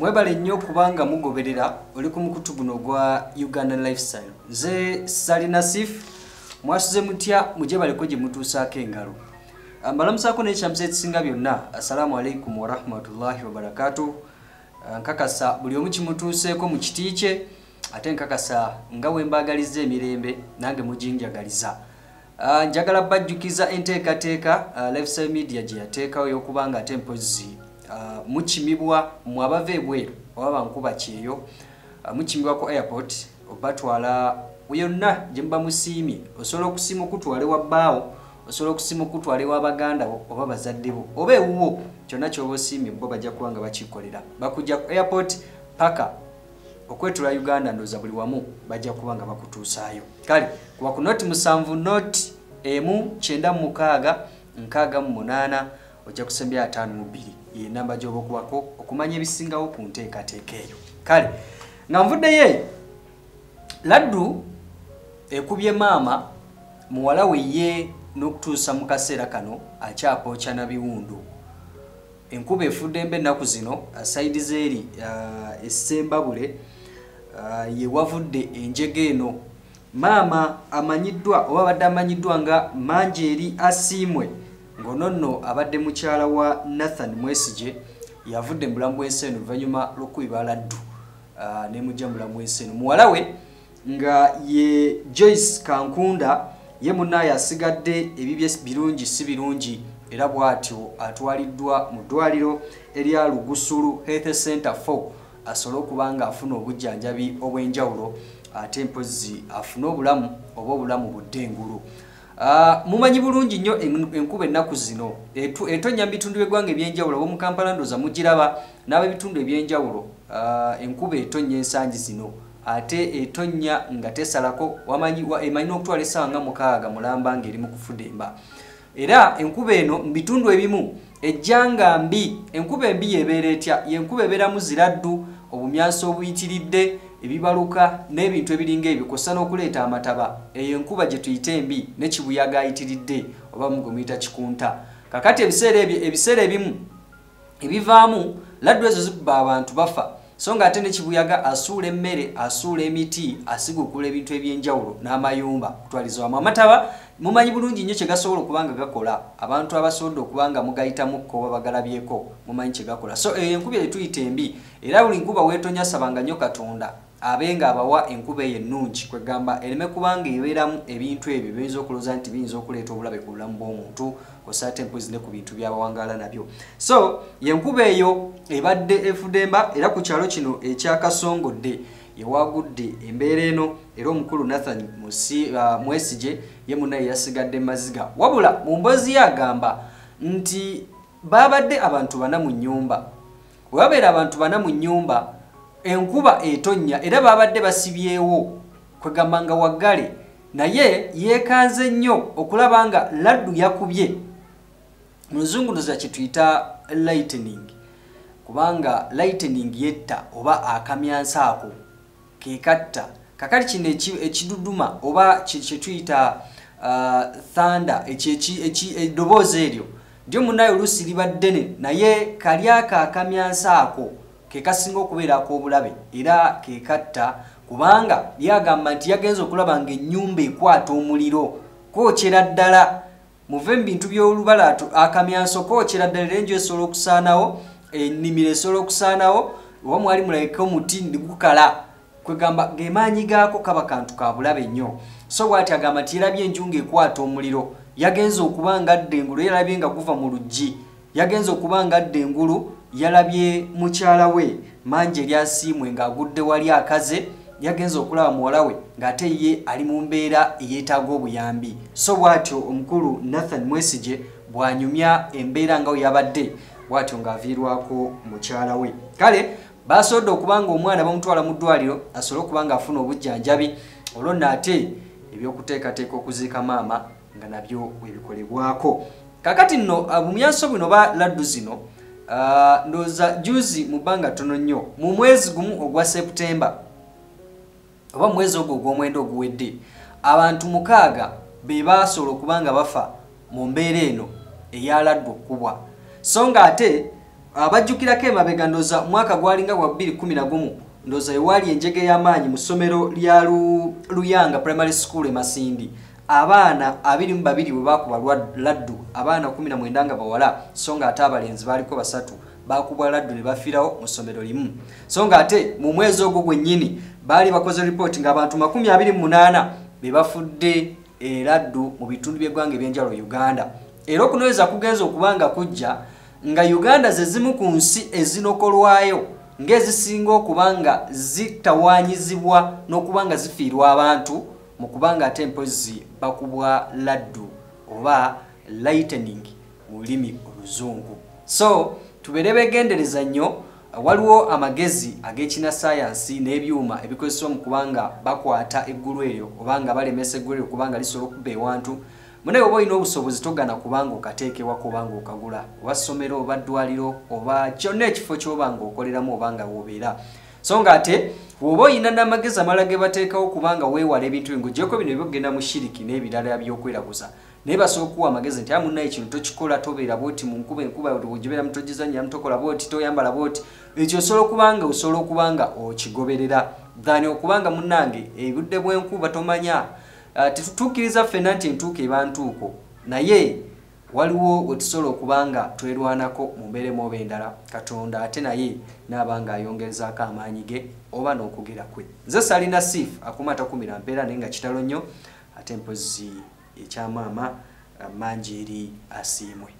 mwebale nnyo okubanga mugoberera oli ku mukutu guno gwa uganda lifestyle. Nze salina sif mwasuze mutya mujye baleko gye mutuusaako engalo. Mbalamusaako n'ekyamusa ekisinga byonna assalamu alaikum warahmatullahi wabarakatu Ah, nkakasa buli omu kimutuuseeko mu kiti kye ate nkakasa nga bwe mbaagaliza emirembe nange muginjagaliza Ah, njagala bajjukiza enteekateeka ah, lifestyle media gye yateekawo y'okuba nga ate mpozi ah, mukimibwa mu abava ebweru oba bankuba kyeyo. Ah, mukimibwa ku airport obatwala yonna gye muba musiimye. Osobola okusiima okutwala ewabbaawo osobola okusiima okutwala ewa baganda bo oba bazadde bo. Oba ewuwo kyonna kyoba osiimye bo bajja kuba nga bakikolera. Bakujja ku airport paka okwetula uganda ndooza buli wamu bajja kuba nga bakutuusaayo. Kale kuba ku noti musanvu noti emu kyenda mu mukaaga nkaaga mu munaana ojja kusembya ataano mu bbiri ye namba gy'oba okubako okumanya ebisingawo ku nteekateeka eyo. Kale nga nvuddeyo eyo laddu ekubye maama muwala we ye n'okutuusa mu kaseera kano akyapookya na biwundu enkuba efudde mba ennaku zino saidi zeeri essembabule ye wavudde enjega eno. Maama amanyiddwa oba abadde amanyiddwa nga manjeeri asiimwe ng'ono nno abadde mukyala wa nathan mwesige yavudde mu bulamu bw'ensi eno oluvannyuma lw'okubibwa laddu uh, nemujja mu bulamu bw'ensi eno muwala we nga ye joyce kankunda ye munaaye asigadde ebibye birungi si birungi era bw'atyo atwaliddwa mu ddwaliro erya lugusulu health center 4 asobole okuba nga afuna obujjanjabi obw'enjawulo ate mpozi afune obulamu oba obulamu budde engulu mumanyi bulungi nnyo en- enkuba ennaku zino. Etu- etonnya mu bitundu by'eggwanga ebyenjawulo oba mu kampala ndooza mugiraba n'ab'ebitundu ebyenjawulo. Uh, enkuba etonnya ensangi zino. Ate etonnya nga tesalako emanyi n'okutwala essaawa nga mukaaga mulamba ng'eri mu kufudemba era enkuba eno mu bitundu ebimu ejjanga mbi. Enkuba embi yebeera etya? Yenkuba ebeeramu ziraddu obumyansi obuyitiridde ebibaluka n'ebintu ebiringa ebyo kw'ossa n'okuleeta amataba. Eyo enkuba gye tuyita embi ne kibuyaga ayitiridde oba mugwe muyita kikunta. Kakati ebiseera ebyo ebiseera ebimu ebivaamu laddu ezo zikuba abantu bafa. So nga ate ne kibuyaga asuula emmere asuula emiti asigukula ebintu ebyenjawulo n'amayumba. Kutwaliza wamu amataba mumanyi bulungi nnyo kye gasobola okuba nga gakola. Abantu abasobodde okuba nga mugayitamuko oba bagalabyeko mumanyi kye gakola. So eyo enkuba eyo tuyita embi. Era buli nkuba weetonya sabanga nnyo katonda abe nga abawa enkuba eyo ennungi kwegamba ereme kubanga ebeeramu ebintu ebyo biyinza okulooza nti biyinza okuleeta obulabe ku bulamu bw'omuntu osa ate mpozi ne ku bintu byabawangaala nabyo. So yenkuba eyo ebadde efudemba era ku kyalo kino ekyakasongodde yewagudde embeera eno era omukulu nathan ah, mwesige ye munaye yasigadde maziga. Wabula mu mboozi ye agamba nti babadde abantu bana mu nnyumba. Webabeera abantu bana mu nnyumba enkuba etonnya era babadde basibyewo kwegamba nga waggale. Naye yeekanze nnyo okulaba nga laddu yakubye. Mu luzungunuza kyetuyita lightening kubanga lightening yetta oba akamyansa ako kekatta kakati kino eki- ekiduduma oba kye- kyetuyita uh, thanda eddoboozi eryo lyo munaye oluusi liba ddene naye kali ako akamyansa ako kekasinga okubeera ak'obulabe era kekatta kubanga lyagamba nti yagenza okulaba nga ennyumba ekwata omuliro kwokyera ddala. Muve mu bintu by'olubala akamyanso kookyera ddala era enju esobola okusaanawo ennimiro esobola okusaanawo oba mwali mulabika omuti nigukala kwegamba ng'emaanyi gaako kaba kantu ka bulabe nnyo. So bw'ati agamba nti yerabye enju ng'ekwata omuliro yagenza okuba nga adda engulu yalabye nga guva mu luggi. Yagenza okuba nga adda engulu yalabye mukyala we manje eryasiimwe ng'agudde wali akaze yagenza okulaba muwala we ng'ate ye ali mu mbeera eyeetaaga obuyambi. So bw'atyo omukulu nathan mwesige bw'anyumya embeera nga we yabadde bw'atyo ng'aviirwako mukyala we. Kale basobodde okuba nga omwana bamutwala mu ddwaliro asobole okuba nga afuna obujjanjabi olwo nno ate ebyokuteekateeka okuziika maama nga nabyo webikolebwako kakati nno ah, mu myanso bino oba laddu zino ndowooza juzi mu bbanga ttono nnyo mu mwezi gumu ogwa seputemba oba mwezi ogwo ogw'omwenda oguwedde abantu mukaaga be baasobola okuba nga bafa mu mbeera eno eyaladdu okubwa. So nga ate abajjukirako emabega ndooza mwaka gwalinga gwa 211 ndooza ewaali enjege y'amaanyi mu ssomero lya luyanga primary school e masindi abaana 22 bwe bakuba laddu abaana 19 nga bawala so nga ate abalenzi baaliko basatu bakubwa laddu ne bafiirawo mu ssomero limu. So nga ate mu mwezi ogwo gwennyini baali bakoze ripooti ng'abantu 28 be bafudde eraddu mu bitundu by'eggwanga ebyenjalo uganda. Era okunoonyeza kugenza okuba nga kujja nga uganda ze zimu ku nsi ezinokolwayo ng'ezisinga okuba nga zitawaanyizibwa n'okuba nga zifiirwa abantu mu kuba nga ate mpozi bakubwa laddu oba lightening mu lulimi oluzungu. So tubeere begendereza nnyo waliwo amagezi ag'ekinasayansi n'ebyuma ebikozesebwa mu kubanga bakwata eggulu eryo oba nga balemesa eggulu eryo kubanga lisobola okubba ewantu. Munaye oba olina obusobozi togana kubanga okateekewako oba nga okagula oba ssomero oba ddwaliro oba kyonna ekifo kyoba nga okoleramu oba nga wobeera so nga ate bw'oba olina n'amagezi amala ge bateekawo kubanga weewala ebintu ngaogyeko bino ebyokugenda mu shiriki n'ebirala by'okweraguza naye basobola okuwa amagezi nti amunaye kino tokikola tobeera bwoti mu nkuba enkuba ogibera mutogizanyira mutokola bwoti toyambala bwoti ekyo osobola okubanga osobola okubanga okigoberera. Thani okubanga munnange ebudde bw'enkuba tomanya. Ah, tetutuukiriza ffenna nti entuuka eba ntuuko. Naye waliwo wetusobola okuba nga twerwanako mu mbeeremu oba endala katonda ate naye naaba nga ayongerezaako amaanyi ge oba n'okugera kwe. Nze salina sif akuma atakumira mpeera naye nga kitalo nnyo ate mpozi ekyamaama mangi eri asiimwe